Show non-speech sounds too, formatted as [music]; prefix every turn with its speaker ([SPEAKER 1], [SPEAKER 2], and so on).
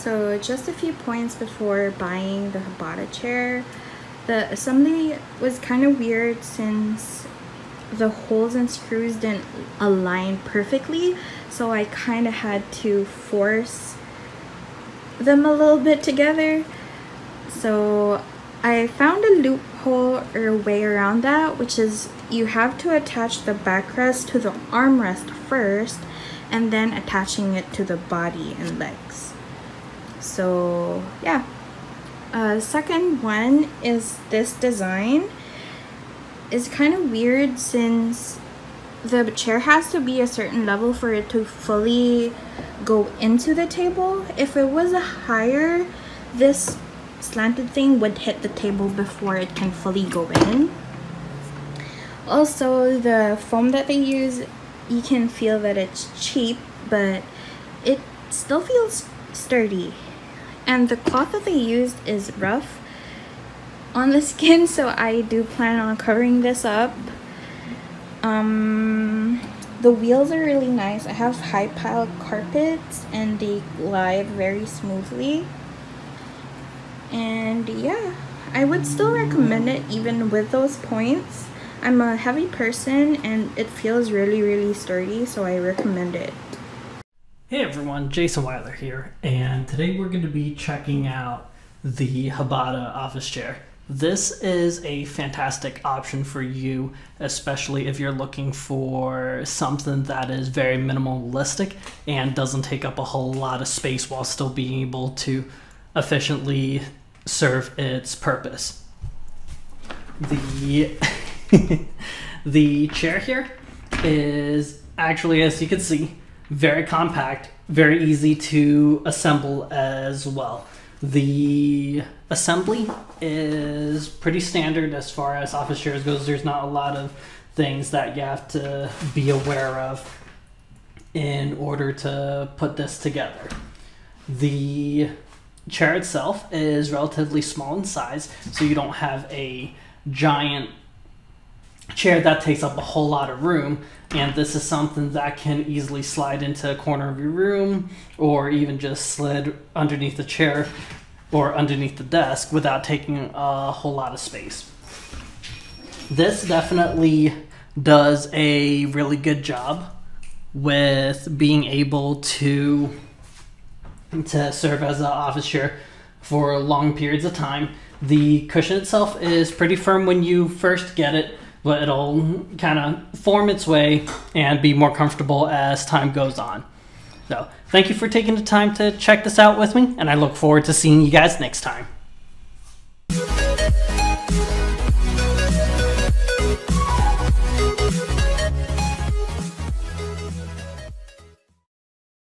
[SPEAKER 1] So just a few points before buying the Hbada chair. The assembly was kind of weird since the holes and screws didn't align perfectly. So I kind of had to force them a little bit together. So I found a loophole or way around that, which is you have to attach the backrest to the armrest first and then attaching it to the body and legs. So yeah. Uh, second one is this design. It's kind of weird since the chair has to be a certain level for it to fully go into the table. If it was a higher, this slanted thing would hit the table before it can fully go in. Also, the foam that they use, you can feel that it's cheap, but it still feels sturdy. And the cloth that they used is rough on the [laughs] skin, so I do plan on covering this up. Um, the wheels are really nice. I have high pile carpets and they glide very smoothly. And yeah, I would still recommend it even with those points. I'm a heavy person and it feels really, really sturdy, so I recommend it.
[SPEAKER 2] Hey everyone, Jason Weiler here, and today we're going to be checking out the Hbada office chair. This is a fantastic option for you, especially if you're looking for something that is very minimalistic and doesn't take up a whole lot of space while still being able to efficiently serve its purpose. The [laughs] the chair here is actually, as you can see, very compact, very easy to assemble as well. The assembly is pretty standard as far as office chairs goes. There's not a lot of things that you have to be aware of in order to put this together. The chair itself is relatively small in size, so you don't have a giant chair that takes up a whole lot of room and this is something that can easily slide into a corner of your room or even just slid underneath the chair or underneath the desk without taking a whole lot of space. This definitely does a really good job with being able to to serve as an office chair for long periods of time. The cushion itself is pretty firm when you first get it, but it'll kind of form its way and be more comfortable as time goes on. So, thank you for taking the time to check this out with me, and I look forward to seeing you guys next time.